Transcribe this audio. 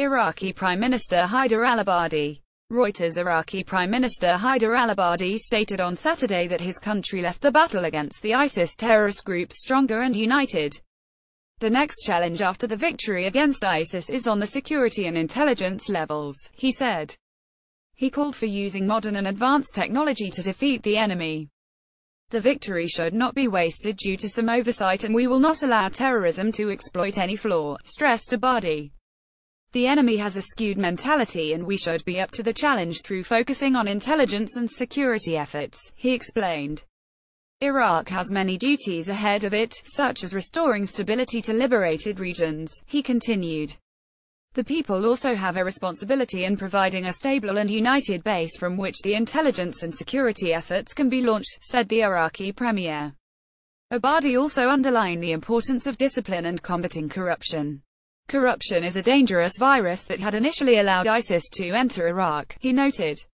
Iraqi Prime Minister Haider al-Abadi. Reuters Iraqi Prime Minister Haider al-Abadi stated on Saturday that his country left the battle against the ISIS terrorist group stronger and united. The next challenge after the victory against ISIS is on the security and intelligence levels, he said. He called for using modern and advanced technology to defeat the enemy. The victory should not be wasted due to some oversight and we will not allow terrorism to exploit any flaw, stressed Abadi. The enemy has a skewed mentality and we should be up to the challenge through focusing on intelligence and security efforts, he explained. Iraq has many duties ahead of it, such as restoring stability to liberated regions, he continued. The people also have a responsibility in providing a stable and united base from which the intelligence and security efforts can be launched, said the Iraqi premier. Abadi also underlined the importance of discipline and combating corruption. Corruption is a dangerous virus that had initially allowed ISIS to enter Iraq, he noted.